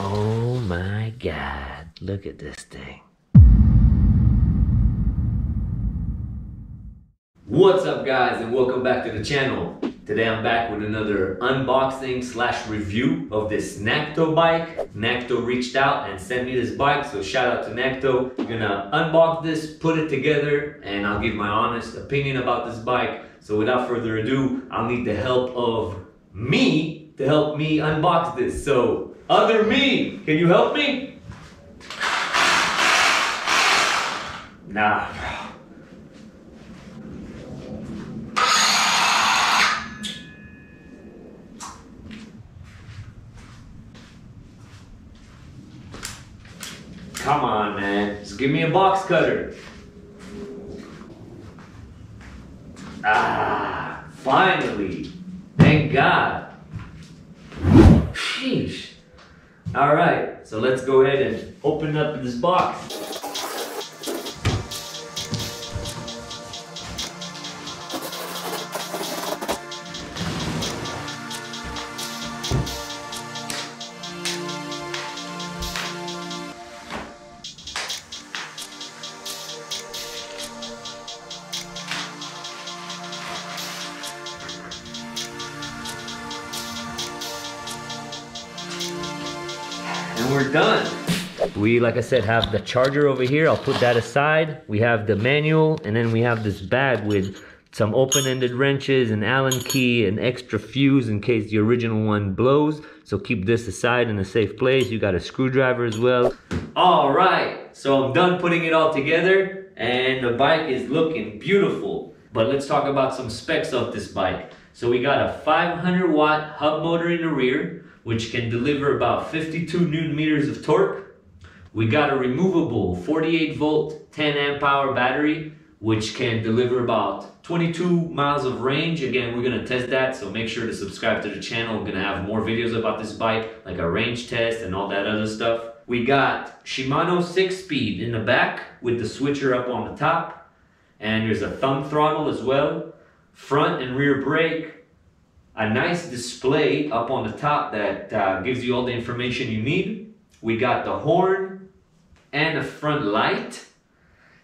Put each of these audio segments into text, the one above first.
Oh my god, look at this thing. What's up guys and welcome back to the channel. Today I'm back with another unboxing slash review of this Nakto bike. Nakto reached out and sent me this bike, so shout out to Nakto. I'm gonna unbox this, put it together, and I'll give my honest opinion about this bike. So without further ado, I'll need the help of me to help me unbox this. So other me, can you help me? Nah. Come on, man. Just give me a box cutter. Ah, finally. Thank God. All right, so let's go ahead and open up this box. And we're done. We, like I said, have the charger over here. I'll put that aside. We have the manual, and then we have this bag with some open-ended wrenches, an Allen key, an extra fuse in case the original one blows. So keep this aside in a safe place. You got a screwdriver as well. All right, so I'm done putting it all together, and the bike is looking beautiful. But let's talk about some specs of this bike. So we got a 500 watt hub motor in the rear, which can deliver about 52 newton meters of torque. We got a removable 48 volt, 10 amp hour battery, which can deliver about 22 miles of range. Again, we're gonna test that, so make sure to subscribe to the channel. We're gonna have more videos about this bike, like a range test and all that other stuff. We got Shimano 6-speed in the back with the switcher up on the top. And there's a thumb throttle as well. Front and rear brake, a nice display up on the top that uh, gives you all the information you need. We got the horn and a front light.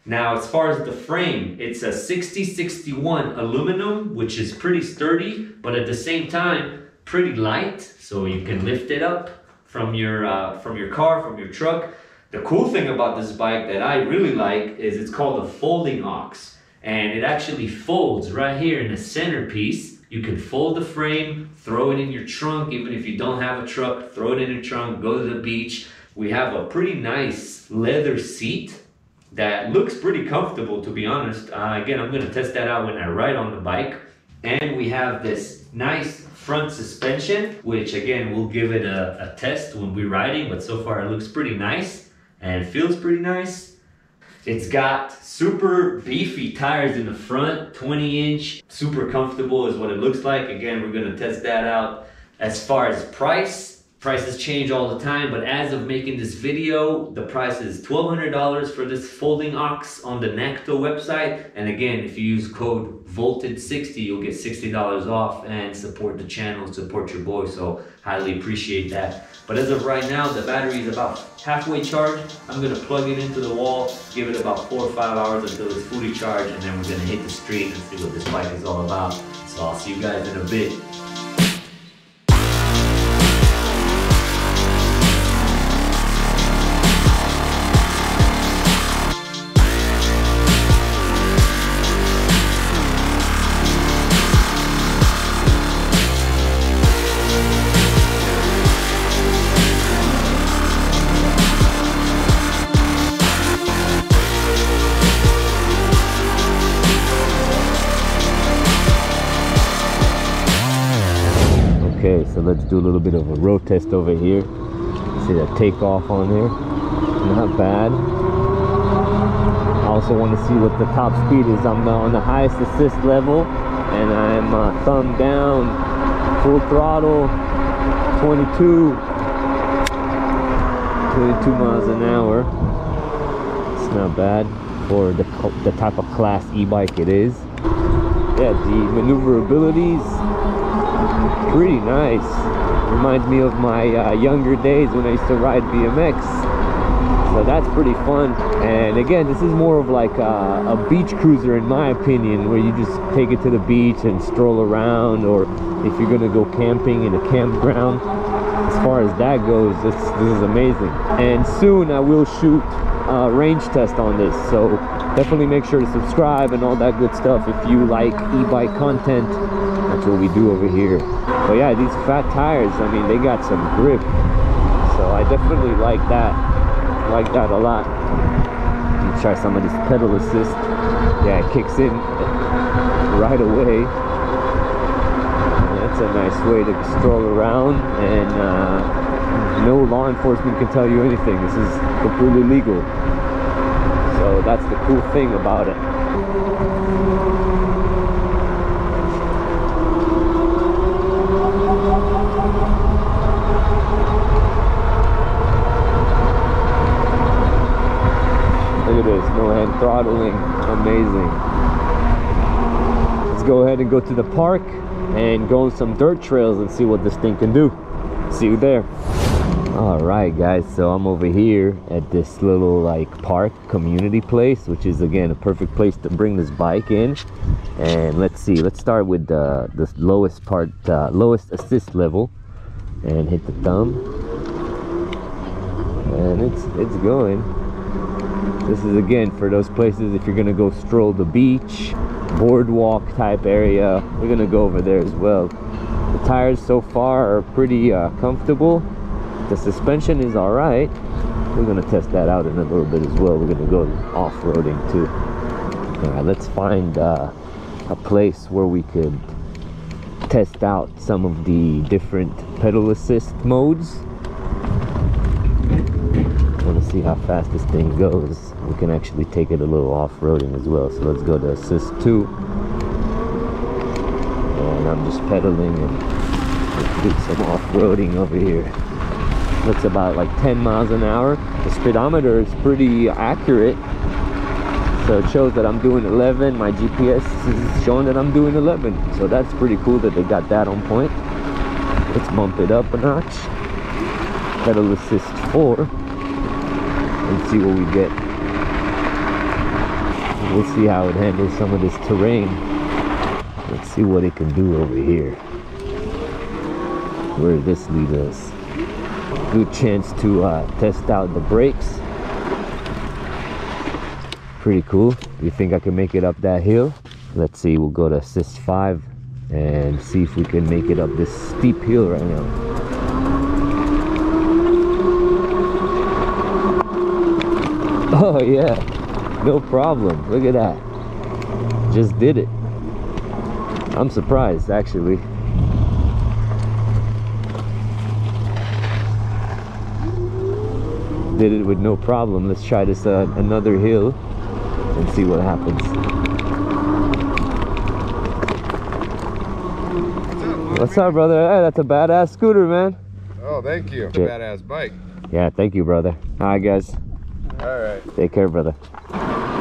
Now, as far as the frame, it's a 6061 aluminum, which is pretty sturdy, but at the same time, pretty light, so you can lift it up from your uh, from your car, from your truck. The cool thing about this bike that I really like is it's called a folding ox, and it actually folds right here in the centerpiece. You can fold the frame, throw it in your trunk, even if you don't have a truck, throw it in your trunk, go to the beach. We have a pretty nice leather seat that looks pretty comfortable to be honest. Uh, again, I'm gonna test that out when I ride on the bike. And we have this nice front suspension, which again, we'll give it a, a test when we're riding, but so far it looks pretty nice and feels pretty nice. It's got super beefy tires in the front, 20 inch, super comfortable is what it looks like. Again, we're gonna test that out. As far as price, prices change all the time, but as of making this video, the price is $1,200 for this folding ox on the Nakto website. And again, if you use code VOLTED60, you'll get $60 off and support the channel, support your boy. So highly appreciate that. But as of right now, the battery is about halfway charged. I'm gonna plug it into the wall, give it about four or five hours until it's fully charged, and then we're gonna hit the street and see what this bike is all about. So I'll see you guys in a bit. Okay, so let's do a little bit of a road test over here. See that takeoff on there? Not bad. I also want to see what the top speed is. I'm on the highest assist level and I'm uh, thumb down, full throttle, 22, 22 miles an hour. It's not bad for the, the type of class e-bike it is. Yeah, the maneuverabilities pretty nice. Reminds me of my uh, younger days when I used to ride BMX. So that's pretty fun. And again, this is more of like a, a beach cruiser in my opinion, where you just take it to the beach and stroll around, or if you're gonna go camping in a campground. As far as that goes, this, this is amazing. And soon I will shoot a range test on this. So definitely make sure to subscribe and all that good stuff if you like e-bike content that's what we do over here. But yeah these fat tires i mean they got some grip. So i definitely like that like that a lot. You try some of this pedal assist yeah it kicks in right away. That's a nice way to stroll around and uh, no law enforcement can tell you anything. This is completely legal. So that's the cool thing about it. This, no hand throttling, amazing. Let's go ahead and go to the park and go on some dirt trails and see what this thing can do. See you there. All right guys so i'm over here at this little like park community place which is again a perfect place to bring this bike in. And let's see let's start with the the lowest part uh, lowest assist level and hit the thumb. And it's it's going this is again for those places if you're gonna go stroll the beach boardwalk type area we're gonna go over there as well. The tires so far are pretty uh, comfortable. The suspension is all right. We're to test that out in a little bit as well. We're to go off-roading too. All right let's find uh, a place where we could test out some of the different pedal assist modes want to see how fast this thing goes. We can actually take it a little off-roading as well so let's go to assist 2 and I'm just pedaling and do some off-roading over here. Looks about like 10 miles an hour. The speedometer is pretty accurate. So it shows that I'm doing 11 my GPS is showing that I'm doing 11 so that's pretty cool that they got that on point. Let's bump it up a notch. Pedal assist 4 and see what we get. We'll see how it handles some of this terrain. Let's see what it can do over here. Where this leads us. Good chance to uh, test out the brakes. Pretty cool. You think I can make it up that hill? Let's see. We'll go to assist 5 and see if we can make it up this steep hill right now oh yeah. No problem. Look at that. Just did it. I'm surprised actually. Did it with no problem. Let's try this uh, another hill and see what happens. What's up brother? Hey, that's a badass scooter man. Oh thank you. Yeah. badass bike. Yeah thank you brother. All right guys all right take care brother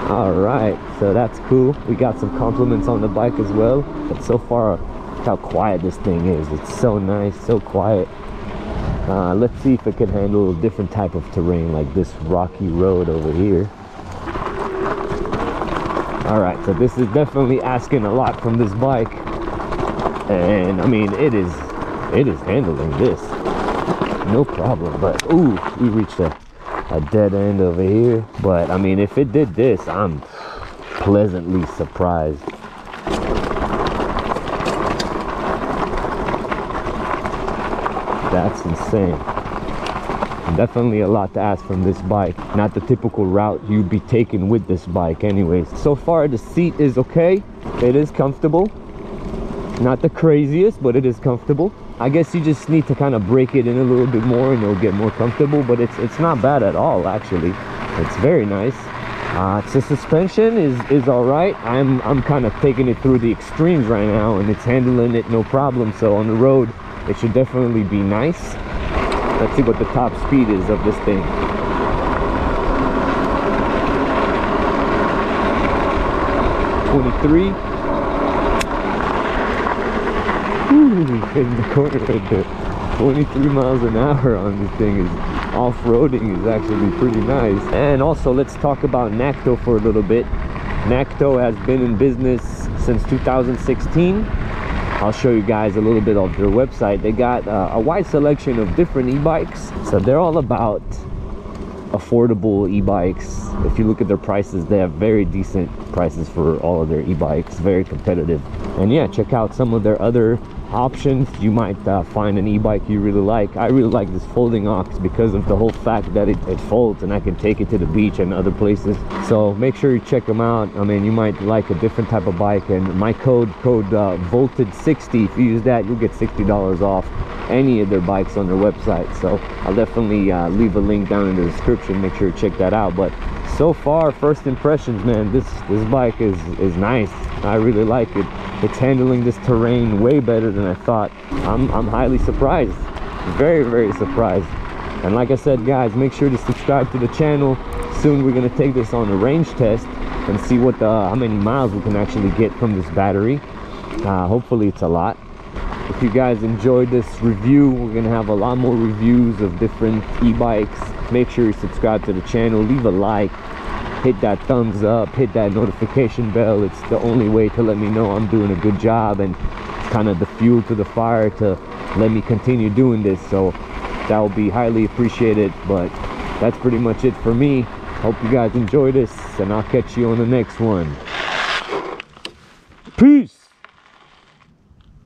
all right so that's cool we got some compliments on the bike as well but so far how quiet this thing is it's so nice so quiet uh, let's see if it can handle a different type of terrain like this rocky road over here. All right, so this is definitely asking a lot from this bike. And I mean, it is, it is handling this. No problem, but ooh, we reached a, a dead end over here. But I mean, if it did this, I'm pleasantly surprised. that's insane. Definitely a lot to ask from this bike. Not the typical route you'd be taking with this bike anyways so far the seat is okay. It is comfortable. Not the craziest but it is comfortable i guess you just need to kind of break it in a little bit more and it'll get more comfortable but it's it's not bad at all actually. It's very nice. Uh the suspension is is all right. I'm i'm kind of taking it through the extremes right now and it's handling it no problem. So on the road it should definitely be nice. Let's see what the top speed is of this thing. Twenty-three. Ooh, in the corner right there. 23 miles an hour on this thing is off-roading is actually pretty nice. And also let's talk about Nakto for a little bit. Nakto has been in business since 2016 I'll show you guys a little bit of their website. They got uh, a wide selection of different e-bikes. So they're all about affordable e-bikes. If you look at their prices they have very decent prices for all of their e-bikes. Very competitive. And yeah check out some of their other options. You might uh, find an e-bike you really like. I really like this folding ox because of the whole fact that it, it, folds and i can take it to the beach and other places. So make sure you check them out. I mean you might like a different type of bike and my code code uh, volted 60 if you use that you'll get 60 dollars off any of their bikes on their website. So i'll definitely uh, leave a link down in the description. Make sure you check that out. But so far first impressions man this this bike is is nice i really like it. It's handling this terrain way better than i thought. I'm i'm highly surprised. Very very surprised. And like i said guys make sure to subscribe to the channel. Soon we're going to take this on a range test and see what the how many miles we can actually get from this battery. Uh, hopefully it's a lot. If you guys enjoyed this review we're gonna have a lot more reviews of different e-bikes. Make sure you subscribe to the channel. Leave a like hit that thumbs up hit that notification bell. It's the only way to let me know i'm doing a good job and kind of the fuel to the fire to let me continue doing this. So that will be highly appreciated but that's pretty much it for me. Hope you guys enjoy this and i'll catch you on the next one. Peace